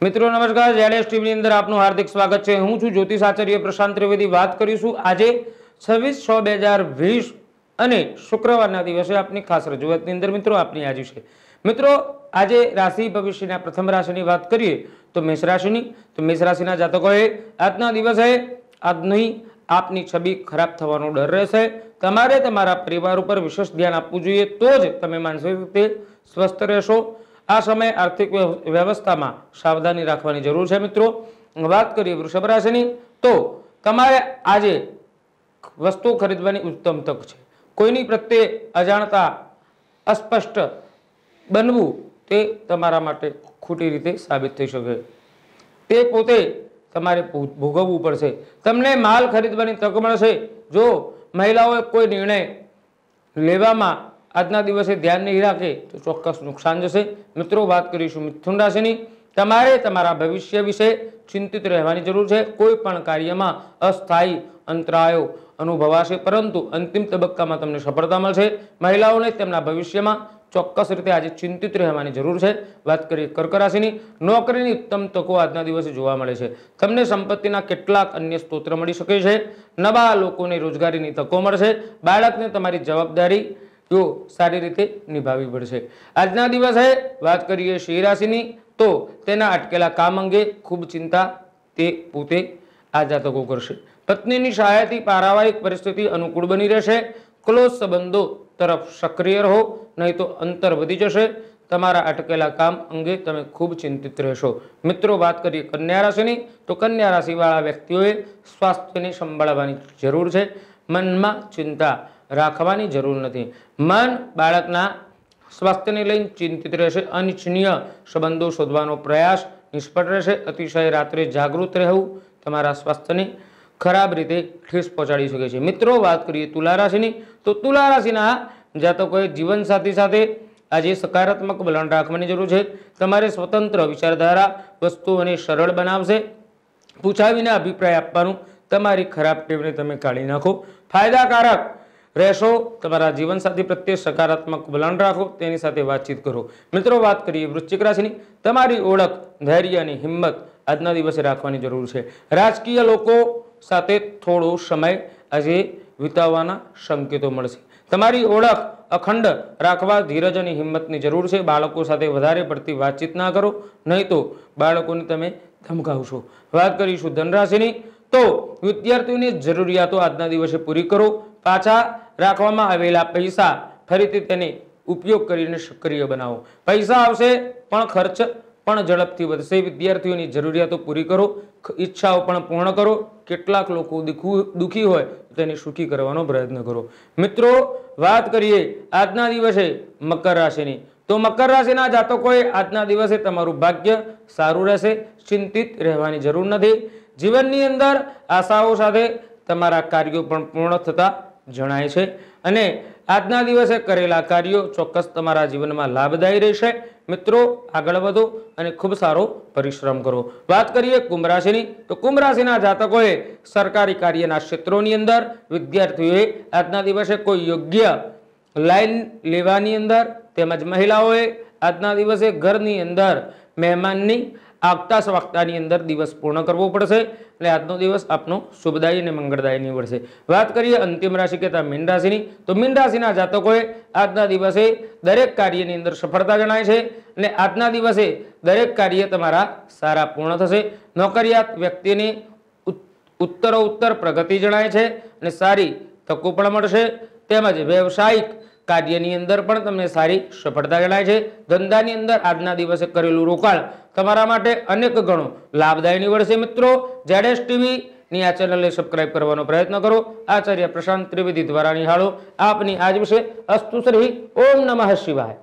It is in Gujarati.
મિત્રો, નમસ્કાર. જેડેસ ટીવીની અંદર આપનું હાર્દિક સ્વાગત છે. હું છું જ્યોતિષ આચાર્ય પ્રશાંત ત્રિવેદી. વાત કરીશું આજે છવ્વીસ છ બે હજાર વીસ અને શુક્રવારના દિવસે આપની ખાસ રજૂઆતની અંદર મિત્રો આપની આજે છે. મિત્રો, આજે રાશિ ભવિષ્યના પ્રથમ રાશિની વાત કરીએ તો મેષ રાશિની. તો મેષ રાશિના જાતકોએ આજના દિવસે આજની આપની છબી ખરાબ થવાનો ડર રહેશે. તમારે તમારા પરિવાર ઉપર વિશેષ ધ્યાન આપવું જોઈએ. તો જ તમે માનસિક રીતે સ્વસ્થ રહેશો. આ સમયે આર્થિક વ્યવ- વ્યવસ્થામાં સાવધાની રાખવાની જરૂર છે મિત્રો. વાત કરીએ વૃષભ રાશિની, તો તમારે આજે વસ્તુ ખરીદવાની ઉત્તમ તક છે. કોઈની પ્રત્યે અજાણતા, અસ્પષ્ટ બનવું તે તમારા માટે ખોટી રીતે સાબિત થઈ શકે. તે પોતે તમારે ભોગવવું પડશે. તમને માલ ખરીદવાની તક મળશે. જો મહિલાઓએ કોઈ નિર્ણય લેવામાં આજના દિવસે ધ્યાન નહીં રાખે તો ચોક્કસ નુકસાન જશે. મિત્રો, વાત કરીશું મિથુન રાશિની. તમારે તમારા ભવિષ્ય વિશે ચિંતિત રહેવાની જરૂર છે. કોઈ પણ કાર્યમાં અસ્થાયી અંતરાયો અનુભવાશે, પરંતુ અંતિમ તબક્કામાં તમને સફળતા મળશે. મહિલાઓને તેમના ભવિષ્યમાં ચોક્કસ રીતે આજે ચિંતિત રહેવાની જરૂર છે. વાત કરીએ કર્ક રાશિની. નોકરીની ઉત્તમ તકો આજના દિવસે જોવા મળે છે. તમને સંપત્તિના કેટલાક અન્ય સ્તોત્ર મળી શકે છે. નવા લોકોને રોજગારીની તકો મળશે. બાળકને તમારી જવાબદારી જો સારી રીતે નિભાવવી પડશે. આજના દિવસે વાત કરીએ સિંહ રાશિની તો તેના અટકેલા કામ અંગે ખૂબ ચિંતા તે પોતે આ જાતકો કરશે. પત્નીની સહાયથી પારાવારિક પરિસ્થિતિ અનુકૂળ બની રહેશે. ક્લોઝ સંબંધો તરફ સક્રિય રહો, નહીં તો અંતર વધી જશે. તમારા અટકેલા કામ અંગે તમે ખૂબ ચિંતિત રહેશો. મિત્રો, વાત કરીએ કન્યા રાશિની, તો કન્યા રાશિવાળા વ્યક્તિઓએ સ્વાસ્થ્યને સંભાળવાની જરૂર છે. મનમાં ચિંતા રાખવાની જરૂર નથી. મન બાળકના સ્વાસ્થ્યને લઈને ચિંતિત રહેશે, અનિચ્છનીય સંબંધો શોધવાનો પ્રયાસ નિષ્ફળ રહેશે, અતિશય રાત્રે જાગૃત રહેવું તમારા સ્વાસ્થ્યને ખરાબ રીતે ઠેસ પહોંચાડી શકે છે. મિત્રો, વાત કરીએ તુલા રાશિની, તો તુલા રાશિના જાતકોએ જીવનસાથી સાથે આજે સકારાત્મક વલણ રાખવાની જરૂર છે. તમારે સ્વતંત્ર વિચારધારા, વસ્તુઓને સરળ બનાવશે. પૂછા વિના અભિપ્રાય આપવાનું તમારી ખરાબ ટેવને તમે કાઢી નાખો. ફાયદાકારક રહેશો, તમારા જીવનસાથી પ્રત્યે સકારાત્મક વલણ રાખો, તેની સાથે વાતચીત કરો. મિત્રો, વાત કરીએ વૃશ્ચિક રાશિની. તમારી ઓળખ, ધૈર્ય અને હિંમત આજના દિવસે રાખવાની જરૂર છે. રાજકીય લોકો સાથે થોડો સમય આજે વિતાવવાના સંકેતો મળશે. તમારી ઓળખ અખંડ રાખવા ધીરજ અને હિંમતની જરૂર છે. બાળકો સાથે વધારે પડતી વાતચીત ના કરો, નહીં તો બાળકોને તમે ધમકાવશો. વાત કરીશું ધનરાશિની. તો વિદ્યાર્થીઓની જરૂરિયાતો આજના દિવસે પૂરી કરો. પાછા રાખવામાં આવેલા પૈસા ફરીથી તેને ઉપયોગ કરીને સક્રિય બનાવો. પૈસા આવશે પણ ખર્ચ પણ ઝડપથી વધશે. વિદ્યાર્થીઓની જરૂરિયાતો પૂરી કરો. ઈચ્છાઓ પણ પૂર્ણ કરો. કેટલાક લોકો દુખુ- હોય તેને સુખી કરવાનો પ્રયત્ન કરો. મિત્રો, વાત કરીએ આજના દિવસે મકર રાશિની. તો મકર રાશિના જાતકોએ આજના દિવસે તમારું ભાગ્ય સારું રહેશે. ચિંતિત રહેવાની જરૂર નથી. જીવનની અંદર આશાઓ સાથે તમારા કાર્યો પણ પૂર્ણ થતા જણાય છે. અને આજના દિવસે કરેલા કાર્યો ચોક્કસ તમારા જીવનમાં લાભદાયી રહેશે. મિત્રો, આગળ વધો અને ખૂબ સારો પરિશ્રમ કરો. વાત કરીએ કુંભ રાશિની. તો કુંભ રાશિના જાતકોએ સરકારી કાર્યના ક્ષેત્રોની અંદર વિદ્યાર્થીઓએ આજના દિવસે કોઈ યોગ્ય લાઈન લેવાની અંદર તેમજ મહિલાઓએ આજના દિવસે ઘરની અંદર મહેમાનની આગતા સ્વાગતાની અંદર દિવસ પૂર્ણ કરવો પડશે એટલે આજનો દિવસ આપનો શુભદાયી અને મંગળદાયી નીવડશે. વાત કરીએ અંતિમ રાશિ કહેતા મીન રાશિની, તો મીન રાશિના જાતકોએ આજના દિવસે દરેક કાર્યની અંદર સફળતા જણાય છે અને આજના દિવસે દરેક કાર્ય તમારા સારા પૂર્ણ થશે. નોકરિયાત વ્યક્તિની ઉત- ઉત્તરો ઉત્તર પ્રગતિ જણાય છે અને સારી તકો પણ મળશે. તેમજ વ્યવસાયિક કાર્યની અંદર પણ તમને સારી સફળતા જણાય છે. ધંધાની અંદર આજના દિવસે કરેલું રોકાણ તમારા માટે અનેક ગણો લાભદાયી નીવડશે મિત્રો. જેડેસ ટીવી ની આ ચેનલને સબસ્ક્રાઇબ કરવાનો પ્રયત્ન કરો. આચાર્ય પ્રશાંત ત્રિવેદી દ્વારા નિહાળો. આપની આજ વિશે અસ્તુ શ્રી ઓમ નમઃ શિવાય.